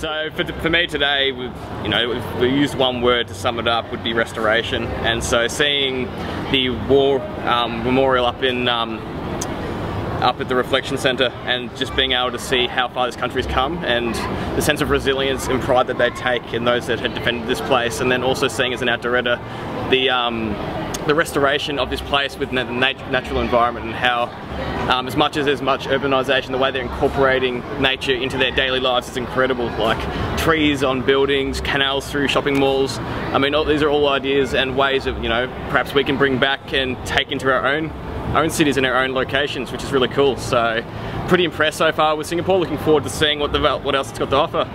So for, for me today, we've, you know, we used one word to sum it up would be restoration. And so seeing the war um, memorial up in um, up at the Reflection Centre and just being able to see how far this country's come and the sense of resilience and pride that they take in those that had defended this place and then also seeing as an outdooretta the um, the restoration of this place with the natural environment and how um, as much as there's much urbanisation, the way they're incorporating nature into their daily lives is incredible. Like trees on buildings, canals through shopping malls. I mean, all, these are all ideas and ways of, you know, perhaps we can bring back and take into our own own cities and our own locations, which is really cool. So pretty impressed so far with Singapore. Looking forward to seeing what, the, what else it's got to offer.